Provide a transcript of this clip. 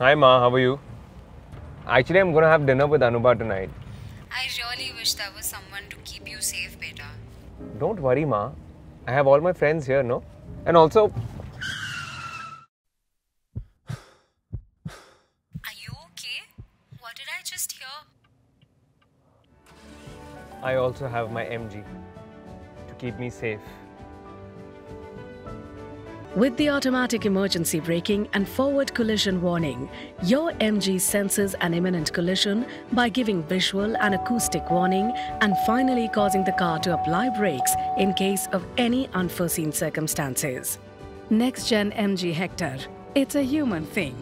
Hi, Ma. How are you? Actually, I'm gonna have dinner with Anubha tonight. I really wish there was someone to keep you safe, beta. Don't worry, Ma. I have all my friends here, no? And also, Are you okay? What did I just hear? I also have my MG to keep me safe. With the automatic emergency braking and forward collision warning, your MG senses an imminent collision by giving visual and acoustic warning and finally causing the car to apply brakes in case of any unforeseen circumstances. Next Gen MG Hector. It's a human thing.